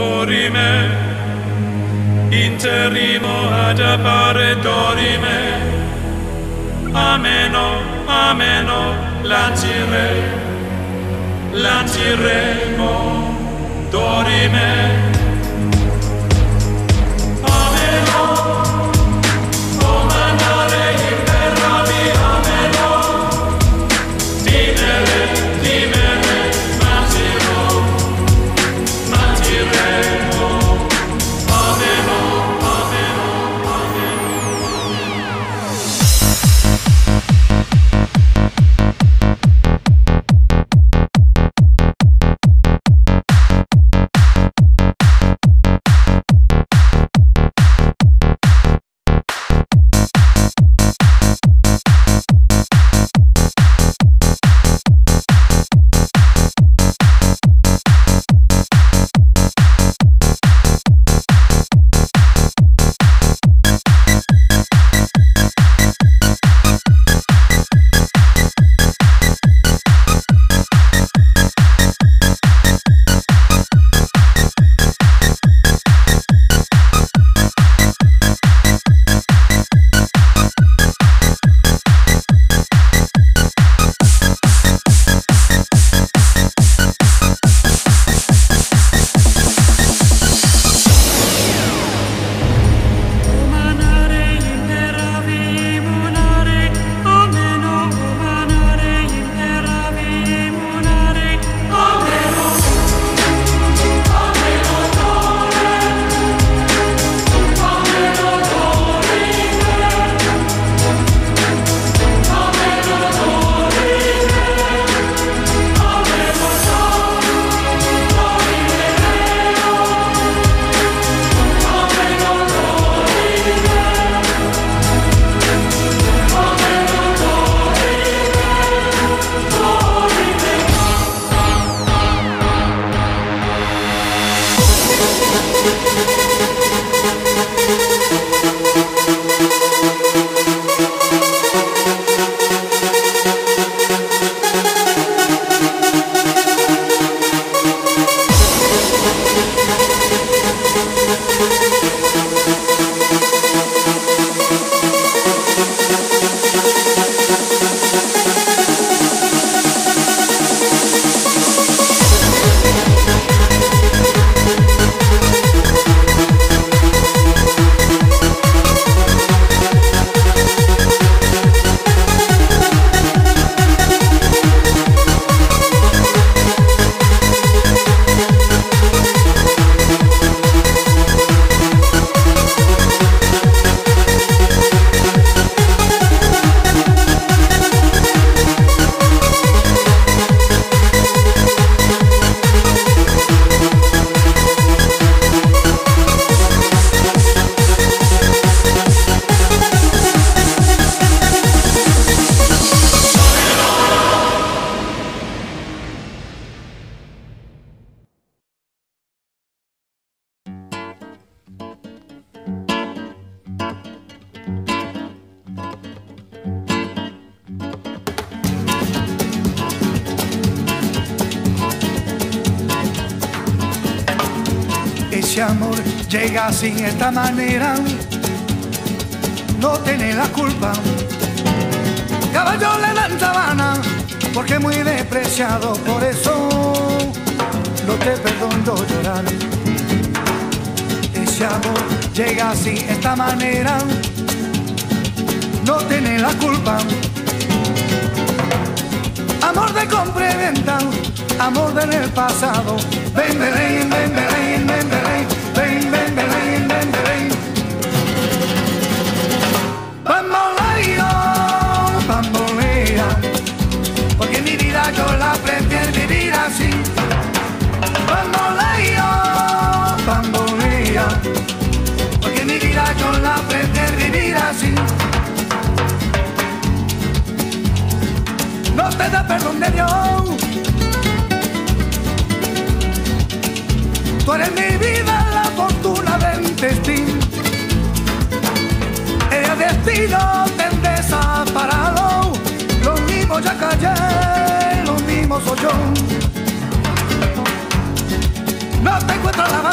dorime interimo ad appare dorime ameno ameno lancire lanciremo dorime Ese amor llega así, esta manera, no tiene la culpa. Caballo le dan porque muy despreciado, por eso no te perdono llorar. Ese amor llega así, esta manera, no tiene la culpa. Amor de compra y venta, amor del pasado. Ven, ven, perdón de Dios. Tú eres mi vida, la fortuna del destino. El destino te desaparado. Lo mismo ya callé, lo mismo soy yo. No te encuentro la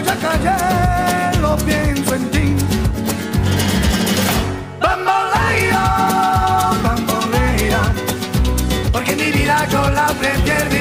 ya callé, lo pienso en ti. Bambolea, bambolea, porque mi vida yo la prefiero.